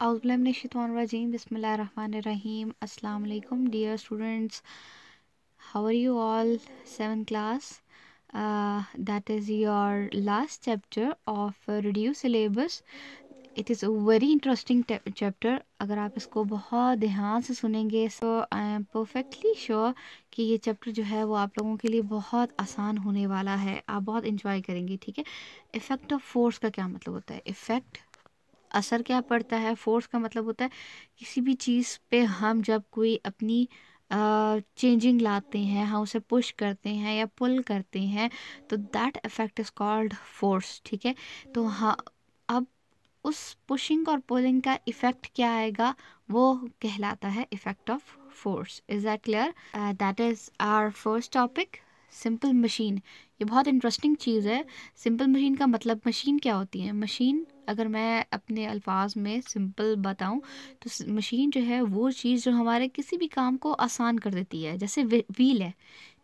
अज़ुलशतवानजीम बसमीम अल्लाम dear students how are you all seven class that is your last chapter of reduced syllabus it is a very interesting chapter अगर आप इसको बहुत ध्यान से सुनेंगे so I am perfectly sure कि ये चैप्टर जो है वो आप लोगों के लिए बहुत आसान होने वाला है आप बहुत इंजॉय करेंगे ठीक है इफ़ेक्ट ऑफ़ फोर्स का क्या मतलब होता है इफ़ेक्ट असर क्या पड़ता है? फोर्स का मतलब होता है, किसी भी चीज़ पे हम जब कोई अपनी चेंजिंग लाते हैं, हम उसे पुश करते हैं या पुल करते हैं तो that effect is called force ठीक है? तो हाँ अब उस पुशिंग और पुलिंग का इफ़ेक्ट क्या आएगा? वो कहलाता है effect of force is that clear that is our first topic simple machine ये बहुत इंटरेस्टिंग चीज़ है। सिंपल मशीन का मतलब मशीन क्या होती है? मशीन अगर मैं अपने अल्फाज में सिंपल बताऊँ तो मशीन जो है, वो चीज़ जो हमारे किसी भी काम को आसान कर देती है। जैसे व्हील है,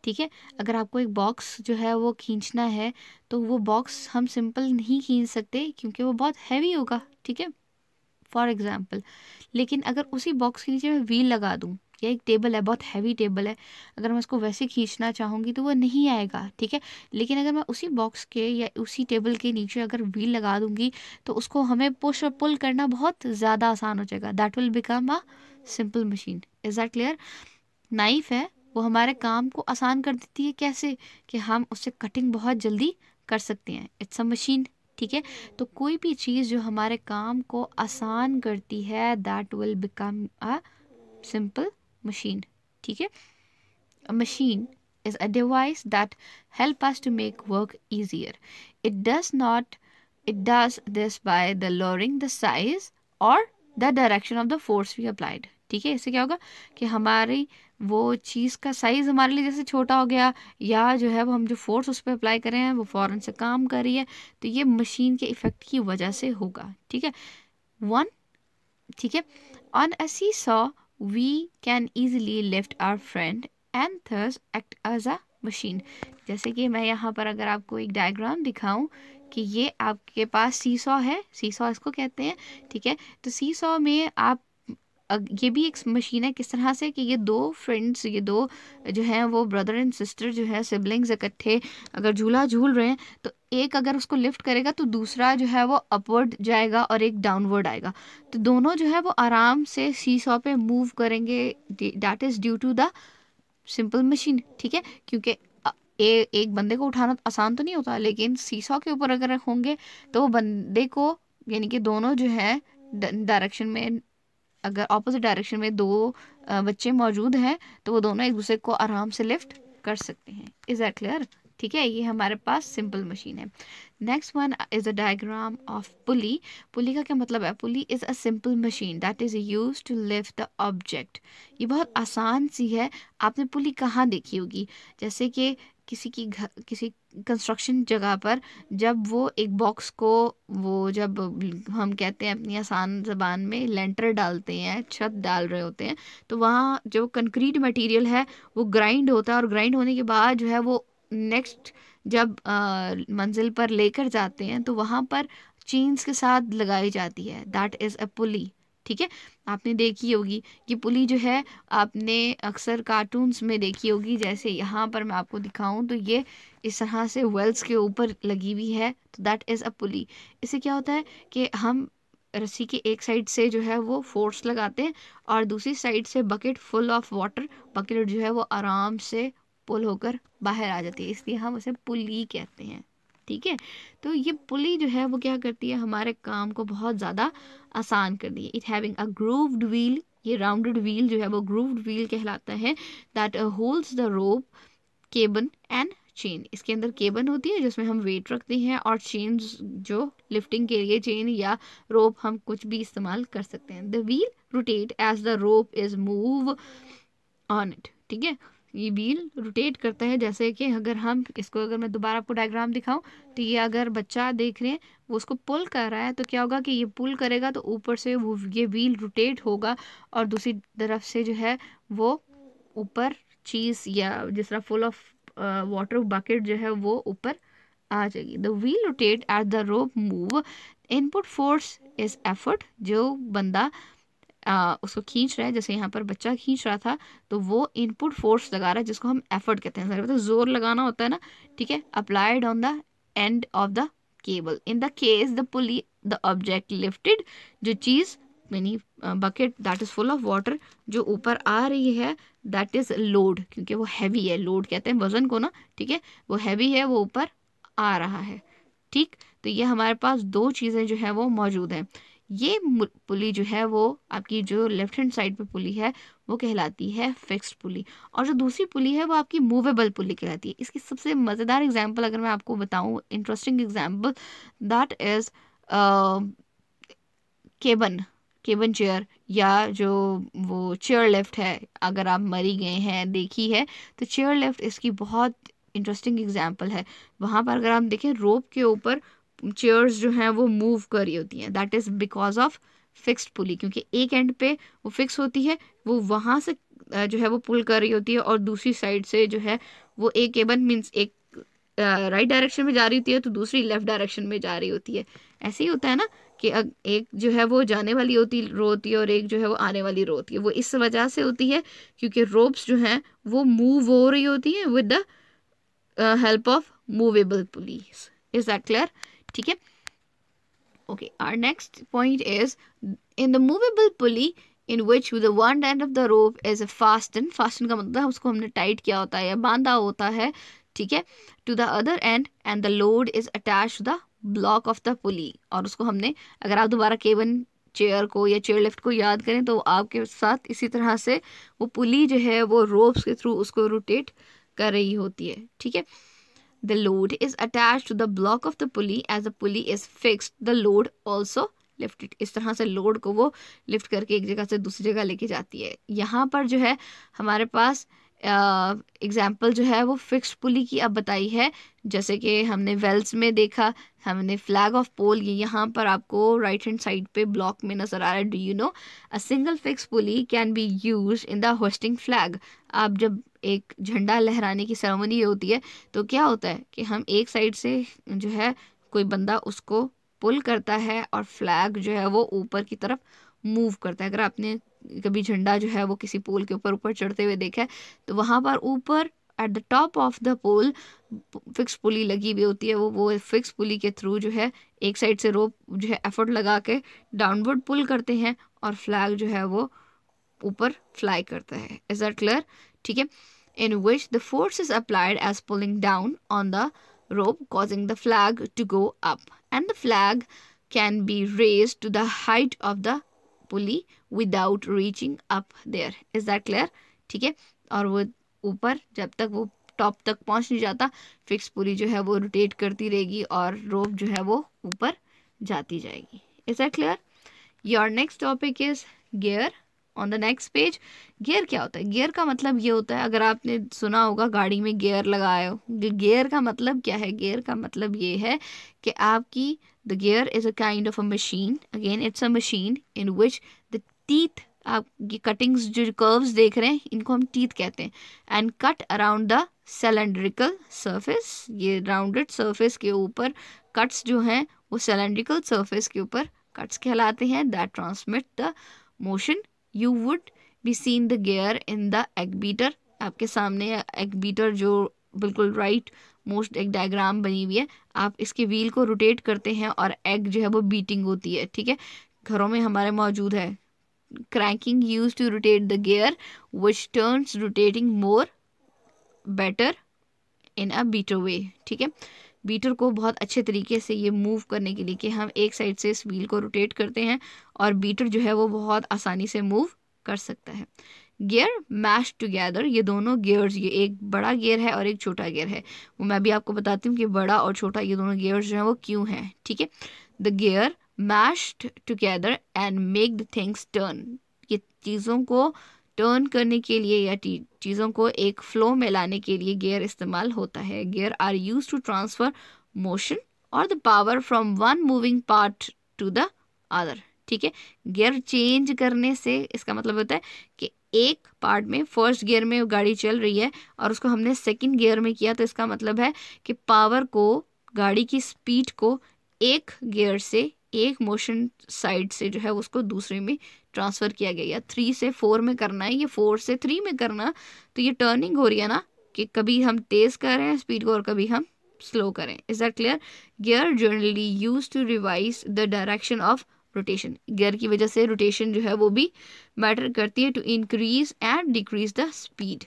ठीक है? अगर आपको एक बॉक्स जो है, वो खींचना है तो वो बॉक्स हम सिंपल नहीं खींच सकते, क्योंकि वो बहुत हैवी होगा, ठीक है? फॉर एग्ज़ाम्पल लेकिन अगर उसी बॉक्स के नीचे मैं व्हील लगा दूँ या एक टेबल है, बहुत हैवी टेबल है। अगर मैं उसको वैसे खींचना चाहूँगी तो वो नहीं आएगा, ठीक है? लेकिन अगर मैं उसी बॉक्स के या उसी टेबल के नीचे अगर व्हील लगा दूँगी तो उसको हमें पुश और पुल करना बहुत ज़्यादा आसान हो जाएगा। That will become a simple machine is that clear knife है, वो हमारे काम को आसान कर देती है। कैसे? कि हम उससे कटिंग बहुत जल्दी कर सकते हैं। इट्स अ मशीन ठीक है? तो कोई भी चीज़ जो हमारे काम को आसान करती है that will become a simple machine ठीक है? Machine is a device that help us to make work easier it does not it does this by the lowering the size or the direction of the force we applied ठीक है? इससे क्या होगा कि हमारी वो चीज़ का साइज़ हमारे लिए जैसे छोटा हो गया, या जो है वो हम जो फोर्स उस पर अप्लाई कर रहे हैं, वो फॉरन से काम कर रही है तो ये मशीन के इफ़ेक्ट की वजह से होगा। ठीक है? वन ठीक है? ऑन असी seesaw we can easily lift our friend and thus act as a machine. जैसे कि मैं यहाँ पर अगर आपको एक डायग्राम दिखाऊँ कि ये आपके पास सी सॉ है सी सॉ इसको कहते हैं, ठीक है? तो सी सॉ में आप ये भी एक मशीन है किस तरह से कि ये दो फ्रेंड्स ये दो जो हैं वो ब्रदर एंड सिस्टर जो है सिबलिंग्स इकट्ठे अगर झूला झूल रहे हैं तो एक अगर उसको लिफ्ट करेगा तो दूसरा जो है वो अपवर्ड जाएगा और एक डाउनवर्ड आएगा। तो दोनों जो है वो आराम से सी सॉ पे मूव करेंगे that is due to the simple machine ठीक है? क्योंकि ए, एक बंदे को उठाना आसान तो नहीं होता लेकिन सीसॉ के ऊपर अगर होंगे तो वो बंदे को यानी कि दोनों जो है डायरेक्शन में अगर ऑपोजिट डायरेक्शन में दो बच्चे मौजूद हैं तो वो दोनों एक दूसरे को आराम से लिफ्ट कर सकते हैं। इज़ दैट क्लियर ठीक है, ये हमारे पास सिंपल मशीन है। Next one is a diagram of pulley pulley का क्या मतलब है? Pulley is a simple machine that is use to lift the object ये बहुत आसान सी है। आपने पुली कहाँ देखी होगी? जैसे कि किसी की घर किसी कंस्ट्रक्शन जगह पर जब वो एक बॉक्स को, वो जब हम कहते हैं अपनी आसान ज़बान में लेंटर डालते हैं, छत डाल रहे होते हैं तो वहाँ जो कंक्रीट मटेरियल है, वो ग्राइंड होता है और ग्राइंड होने के बाद जो है वो नेक्स्ट जब मंजिल पर लेकर जाते हैं तो वहाँ पर चेन्स के साथ लगाई जाती है। दैट इज़ अ पुली ठीक है? आपने देखी होगी ये पुली जो है, आपने अक्सर कार्टून्स में देखी होगी। जैसे यहाँ पर मैं आपको दिखाऊँ तो ये इस तरह से वेल्स के ऊपर लगी हुई है। तो दैट इज़ अ पुली इससे क्या होता है कि हम रस्सी के एक साइड से जो है वो फोर्स लगाते हैं और दूसरी साइड से bucket full of water bucket जो है वो आराम से पुल होकर बाहर आ जाती है। इसलिए हम उसे पुली कहते हैं। ठीक है? तो ये पुली जो है, वो क्या करती है, हमारे काम को बहुत ज़्यादा आसान कर दी है। It having a grooved wheel ये राउंडेड व्हील जो है, वो ग्रूव्ड व्हील कहलाता है that holds the rope cable and chain इसके अंदर केबन होती है, जिसमें हम वेट रखते हैं और चेन जो लिफ्टिंग के लिए चेन या रोप हम कुछ भी इस्तेमाल कर सकते हैं। The wheel rotate as the rope is move on it ठीक है? ये व्हील रोटेट करता है, जैसे कि अगर हम इसको, अगर मैं दोबारा आपको डायग्राम दिखाऊँ तो ये अगर बच्चा देख रहे हैं, वो उसको पुल कर रहा है तो क्या होगा कि ये पुल करेगा तो ऊपर से वो ये व्हील रोटेट होगा और दूसरी तरफ़ से जो है, वो ऊपर चीज़ या जिस तरह फुल ऑफ़ वाटर बकेट जो है, वो ऊपर आ जाएगी। The wheel rotate at the rope move input force is effort जो बंदा आ, उसको खींच रहा है जैसे यहाँ पर बच्चा खींच रहा था तो वो इनपुट फोर्स लगा रहा है जिसको हम एफर्ट कहते हैं। तो ज़ोर लगाना होता है ना ठीक है? Applied on the end of the cable in the case the pulley the object lifted जो चीज़ mini bucket that is full of water जो ऊपर आ रही है दैट इज़ लोड क्योंकि वो हैवी है लोड कहते हैं वज़न को ना ठीक है? वो हैवी है वो ऊपर आ रहा है ठीक? तो ये हमारे पास दो चीज़ें जो है वो मौजूद हैं। ये पुली जो है वो आपकी जो लेफ़्ट हैंड साइड पे पुली है, वो कहलाती है फिक्स्ड पुली। और जो दूसरी पुली है, वो आपकी मूवेबल पुली कहलाती है। इसकी सबसे मज़ेदार एग्जांपल अगर मैं आपको बताऊँ interesting example that is cable cable chair या जो वो चेयर लिफ्ट है, अगर आप मरी गए हैं, देखी है तो चेयर लिफ्ट इसकी बहुत इंटरेस्टिंग एग्ज़ाम्पल है। वहाँ पर अगर आप देखें रोप के ऊपर चेयर्स जो हैं, वो मूव कर रही होती हैं. That is because of fixed pulley क्योंकि एक एंड पे वो फिक्स होती है, वो वहाँ से जो है वो पुल कर रही होती है और दूसरी साइड से जो है वो एक केबन मीन्स एक राइट डायरेक्शन में जा रही होती है तो दूसरी लेफ़्ट डायरेक्शन में जा रही होती है. ऐसे ही होता है ना कि एक जो है वो जाने वाली होती रो होती है और एक जो है वो आने वाली रो होती है. वो इस वजह से होती है क्योंकि रोप्स जो हैं, वो मूव हो रही होती हैं with the help of movable pulleys is that clear ठीक है? Okay our next point is in the movable pulley in which the one end of the rope is a fasten fasten का मतलब उसको हमने टाइट किया होता है या बांधा होता है, ठीक है? To the other end and the load is attach the block of the pulley और उसको हमने, अगर आप दोबारा केवन चेयर को या चेयर लिफ्ट को याद करें तो आपके साथ इसी तरह से वो पुली जो है वो रोप्स के थ्रू उसको रोटेट कर रही होती है, ठीक है? The load is attach to the block of the pulley as the pulley is fixed the load also lifted इस तरह से लोड को वो लिफ्ट करके एक जगह से दूसरी जगह लेके जाती है। यहाँ पर जो है, हमारे पास एग्ज़ाम्पल जो है, वो फिक्स पुली की अब बताई है। जैसे कि हमने वेल्स में देखा, हमने फ्लैग ऑफ़ पोल ये यहाँ पर आपको राइट हैंड साइड पे ब्लॉक में नज़र आ रहा है। Do you know a single fix pulley can be use in the hoisting flag आप जब एक झंडा लहराने की सेरेमनी होती है तो क्या होता है कि हम एक साइड से जो है कोई बंदा उसको पुल करता है और फ्लैग जो है वो ऊपर की तरफ़ मूव करता है। अगर आपने कभी झंडा जो है वो किसी पोल के ऊपर ऊपर चढ़ते हुए देखा है तो वहाँ पर ऊपर at the top of the pole fix pulley लगी हुई होती है, वो वो फिक्स पुली के थ्रू जो है एक साइड से रोप जो है एफर्ट लगा के डाउनवर्ड पुल करते हैं और फ्लैग जो है वो ऊपर फ्लाई करता है। इज़ दैट क्लियर ठीक है? In which the force is applied as pulling down on the rope, causing the flag to go up. And the flag can be raised to the height of the pulley without reaching up there is that clear ठीक है? और वो ऊपर, जब तक वो top तक पहुँच नहीं जाता फिक्स पुली जो है वो रोटेट करती रहेगी और रोप जो है वो ऊपर जाती जाएगी. Is that clear your next topic is gear on the next page gear क्या होता है? गियर का मतलब ये होता है, अगर आपने सुना होगा गाड़ी में गियर लगाए हो गियर का मतलब क्या है? गियर का मतलब ये है कि आपकी the gear is a kind of a machine again it's a machine in which the teeth आप ये कटिंग्स जो कर्व्स देख रहे हैं, इनको हम टीथ कहते हैं and cut around the cylindrical surface ये राउंडेड सरफेस के ऊपर कट्स जो हैं, वो सेलेंड्रिकल सरफेस के ऊपर कट्स कहलाते हैं. That transmit the motion you would be seen the gear in the egg beater आपके सामने एग बीटर जो बिल्कुल राइट मोस्ट एक डायग्राम बनी हुई है, आप इसके व्हील को रोटेट करते हैं और एग जो है वो बीटिंग होती है, ठीक है? घरों में हमारे मौजूद है। Cracking use to rotate the gear which turns rotating more better in a beater way ठीक है? बीटर को बहुत अच्छे तरीके से ये मूव करने के लिए कि हम एक साइड से इस व्हील को रोटेट करते हैं और बीटर जो है वो बहुत आसानी से मूव कर सकता है। गियर मैश टुगेदर ये दोनों गियर्स ये एक बड़ा गियर है और एक छोटा गियर है। वो मैं भी आपको बताती हूँ कि बड़ा और छोटा ये दोनों गियर्स जो हैं वो क्यों हैं, ठीक है? The gear meshed together and make the things turn ये चीज़ों को टर्न करने के लिए या चीज़ों को एक फ्लो में लाने के लिए गियर इस्तेमाल होता है। Gear are used to transfer motion और the power from one moving part to the other ठीक है? गियर चेंज करने से इसका मतलब होता है कि एक पार्ट में फ़र्स्ट गियर में गाड़ी चल रही है और उसको हमने सेकंड गियर में किया तो इसका मतलब है कि पावर को, गाड़ी की स्पीड को एक गियर से एक मोशन साइड से जो है उसको दूसरे में ट्रांसफ़र किया गया थ्री से फोर में करना है, या फोर से थ्री में करना। तो ये टर्निंग हो रही है ना, कि कभी हम तेज़ कर स्पीड को और कभी हम स्लो करें is that clear gear generally used to reverse the direction of rotation gear की वजह से रोटेशन जो है वो भी मैटर करती है to increase and decrease the speed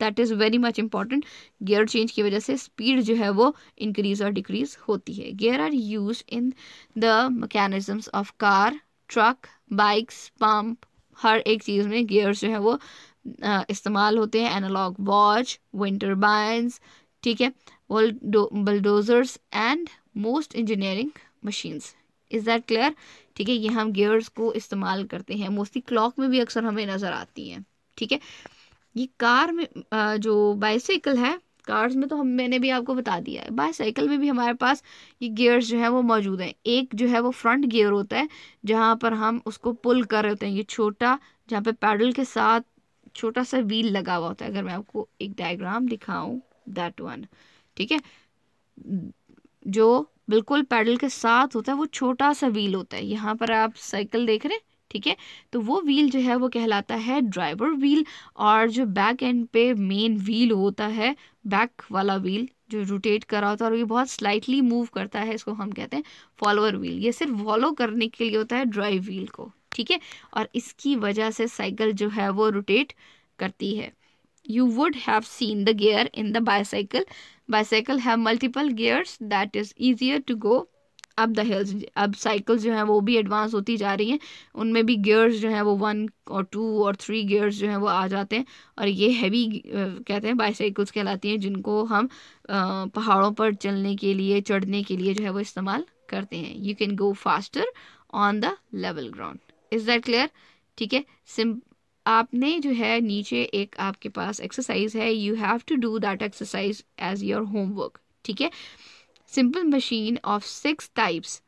that is very much important gear change की वजह से स्पीड जो है वो इंक्रीज और डिक्रीज होती है। Gear are used in the mechanisms of car truck, bikes, pump, हर एक चीज़ में गियर्स जो है वो इस्तेमाल होते हैं। एनालॉग वॉच विंटर बाइंस ठीक है? Bulldozers and most engineering machines. Is that clear? ठीक है, ये हम गियर्स को इस्तेमाल करते हैं। मोस्टली क्लॉक में भी अक्सर हमें नज़र आती हैं। ठीक है? ये कार में जो बाईसाइकिल है कार्स में तो हम, मैंने भी आपको बता दिया है। बाईसाइकिल में भी हमारे पास ये गियर्स जो है वो मौजूद हैं। एक जो है वो फ्रंट गियर होता है, जहाँ पर हम उसको पुल कर रहे होते हैं। ये छोटा, जहाँ पे पैडल के साथ छोटा सा व्हील लगा हुआ होता है। अगर मैं आपको एक डायग्राम दिखाऊँ दैट वन ठीक है? जो बिल्कुल पैडल के साथ होता है, वो छोटा सा व्हील होता है। यहाँ पर आप साइकिल देख रहे हैं? ठीक है? तो वो व्हील जो है, वो कहलाता है ड्राइवर व्हील और जो बैक एंड पे मेन व्हील होता है बैक वाला व्हील जो रोटेट कर होता है और ये बहुत स्लाइटली मूव करता है, इसको हम कहते हैं फॉलोअर व्हील ये सिर्फ़ फॉलो करने के लिए होता है ड्राइव व्हील को, ठीक है? और इसकी वजह से साइकिल जो है, वो रोटेट करती है. You would have seen the gear in the bicycle bicycle have multiple gears that is easier to go up the hills अब साइकिल्स जो हैं वो भी एडवांस होती जा रही हैं। उनमें भी गियर्स जो हैं वो वन और टू और थ्री गियर्स जो हैं वो आ जाते हैं और ये हैवी कहते हैं बाईसाइकिल्स कहलाती हैं, जिनको हम पहाड़ों पर चलने के लिए, चढ़ने के लिए जो है वो इस्तेमाल करते हैं। You can go faster on the level ground is that clear ठीक है? सिम आपने जो है नीचे एक आपके पास एक्सरसाइज है। You have to do that exercise as your homework ठीक है? Simple machine of six types.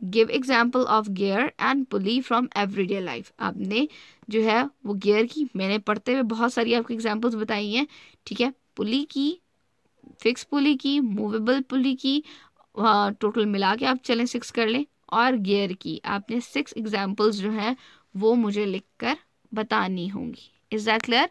Give example of gear and pulley from everyday life आपने जो है वो गियर की, मैंने पढ़ते हुए बहुत सारी आपको एग्जाम्पल्स बताई हैं, ठीक है? पुली की फिक्स पुली की मूवेबल पुली की टोटल मिला के आप चलें सिक्स कर लें। और गियर की, आपने सिक्स एग्जाम्पल्स जो हैं वो मुझे लिख कर बतानी होंगी। Is that clear